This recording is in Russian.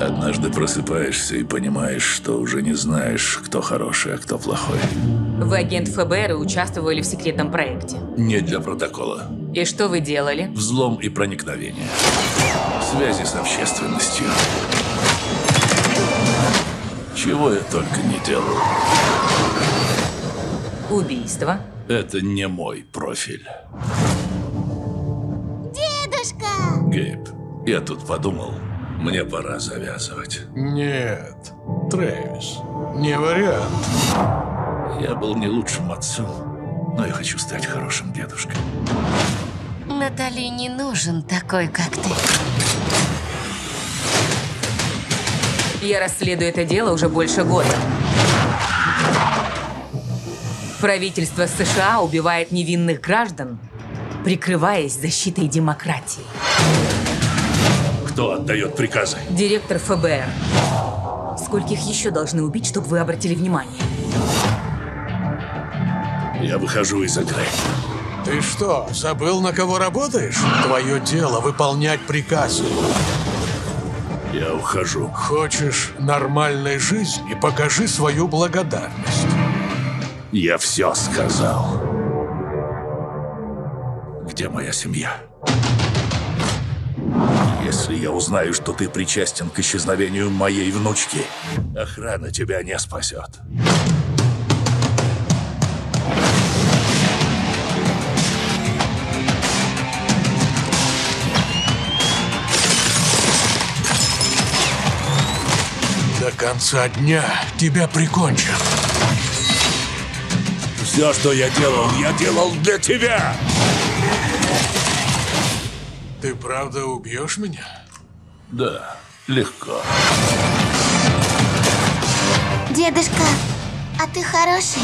Однажды просыпаешься и понимаешь, что уже не знаешь, кто хороший, а кто плохой. Вы агент ФБР и участвовали в секретном проекте. Не для протокола. И что вы делали? Взлом и проникновение. Связи с общественностью. Чего я только не делал. Убийство. Это не мой профиль. Дедушка! Гейб, я тут подумал, мне пора завязывать. Нет, Трэвис, не вариант. Я был не лучшим отцом, но я хочу стать хорошим дедушкой. Натали не нужен такой, как ты. Я расследую это дело уже больше года. Правительство США убивает невинных граждан, прикрываясь защитой демократии. Кто отдает приказы? Директор ФБР. Скольких еще должны убить, чтобы вы обратили внимание? Я выхожу из игры. Ты что, забыл, на кого работаешь? Твое дело выполнять приказы. Я ухожу. Хочешь нормальной жизни, покажи свою благодарность. Я все сказал. Где моя семья? Если я узнаю, что ты причастен к исчезновению моей внучки, охрана тебя не спасет. До конца дня тебя прикончат. Все, что я делал, я делал для тебя! Ты правда убьешь меня? Да, легко. Дедушка, а ты хороший?